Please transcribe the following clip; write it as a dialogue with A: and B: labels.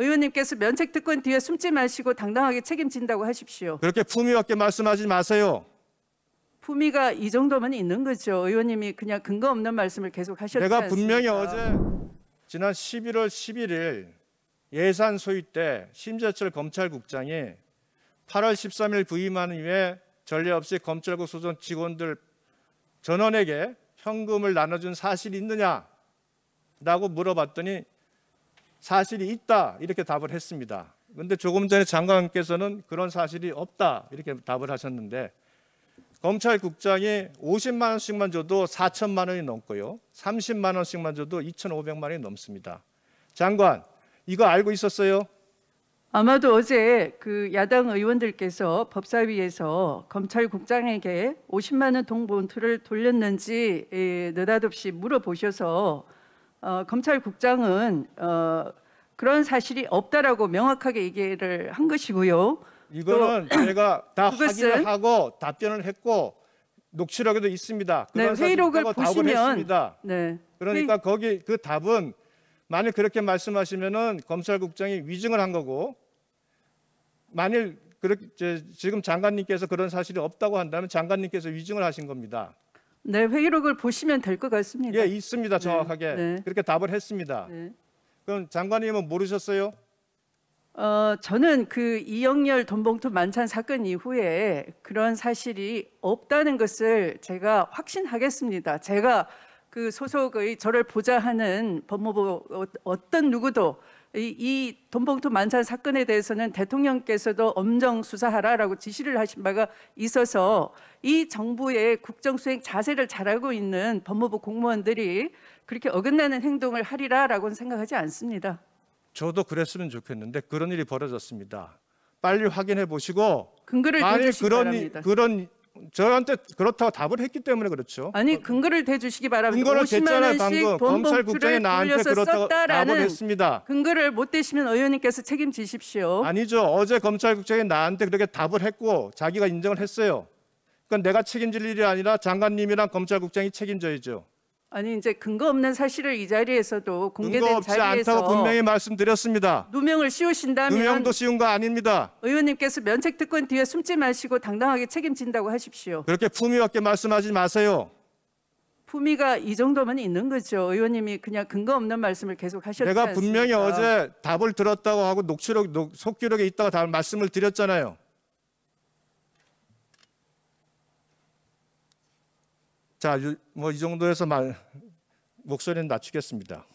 A: 의원님께서 면책 특권 뒤에 숨지 마시고 당당하게 책임진다고 하십시오.
B: 그렇게 품위 없게 말씀하지 마세요.
A: 품위가 이 정도면 있는 거죠. 의원님이 그냥 근거 없는 말씀을 계속 하셨지
B: 내가? 분명히 어제 지난 11월 11일 예산 소위 때 심재철 검찰국장이 8월 13일 부임한 이후에 전례 없이 검찰국 소속 직원들 전원에게 현금을 나눠준 사실이 있느냐라고 물어봤더니 사실이 있다 이렇게 답을 했습니다. 그런데 조금 전에 장관께서는 그런 사실이 없다 이렇게 답을 하셨는데 검찰국장이 50만 원씩만 줘도 4천만 원이 넘고요. 30만 원씩만 줘도 2,500만 원이 넘습니다. 장관, 이거 알고 있었어요?
A: 아마도 어제 그 야당 의원들께서 법사위에서 검찰국장에게 50만 원 동봉투를 돌렸는지 에, 느닷없이 물어보셔서 어, 검찰국장은 어, 그런 사실이 없다라고 명확하게 얘기를 한 것이고요.
B: 이거는 제가 다 확인을 하고 답변을 했고 녹취록에도 있습니다.
A: 네, 회의록을 보시면. 네.
B: 그러니까 거기 그 답은 만일 그렇게 말씀하시면은 검찰국장이 위증을 한 거고 만일 그렇게 저- 지금 장관님께서 그런 사실이 없다고 한다면 장관님께서 위증을 하신 겁니다.
A: 네, 회의록을 보시면 될 것 같습니다.
B: 예, 있습니다. 정확하게
A: 네.
B: 그렇게 답을 했습니다.
A: 네.
B: 그럼 장관님은 모르셨어요?
A: 어, 저는 그 이영렬 돈봉투 만찬 사건 이후에 그런 사실이 없다는 것을 제가 확신하겠습니다. 제가 그 소속의 저를 보좌하는 법무부 어- 어떤 누구도 이, 이 돈봉투 만찬 사건에 대해서는 대통령께서도 엄정 수사하라라고 지시를 하신 바가 있어서 이 정부의 국정 수행 자세를 잘하고 있는 법무부 공무원들이 그렇게 어긋나는 행동을 하리라라고는 생각하지 않습니다.
B: 저도 그랬으면 좋겠는데 그런 일이 벌어졌습니다. 빨리 확인해 보시고
A: 근거를
B: 만일 그런
A: 바랍니다.
B: 그런 저한테 그렇다고 답을 했기 때문에 그렇죠.
A: 아니 근거를 대주시기 바랍니다.
B: 근거를
A: 50만
B: 댔잖아요
A: 원씩
B: 방금 검찰국장이 나한테 그렇다고 답을 했습니다.
A: 근거를 못 대시면 의원님께서 책임지십시오.
B: 아니죠. 어제 검찰국장이 나한테 그렇게 답을 했고 자기가 인정을 했어요. 그건 내가 책임질 일이 아니라 장관님이랑 검찰국장이 책임져야죠.
A: 아니 이제 근거 없는 사실을 이 자리에서도 공개된
B: 없지
A: 자리에서
B: 않다고 분명히 말씀드렸습니다.
A: 누명을 씌우신다면
B: 누명도 씌운 거 아닙니다.
A: 의원님께서 면책 특권 뒤에 숨지 마시고 당당하게 책임진다고 하십시오.
B: 그렇게 품위 없게 말씀하지 마세요.
A: 품위가 이 정도면 있는 거죠. 의원님이 그냥 근거 없는 말씀을 계속 하셨지
B: 내가
A: 않습니까?
B: 분명히 어제 답을 들었다고 하고 녹취록 녹- 속기록에 있다가 다 말씀을 드렸잖아요. 자, 뭐 이 정도에서 말, 목소리는 낮추겠습니다.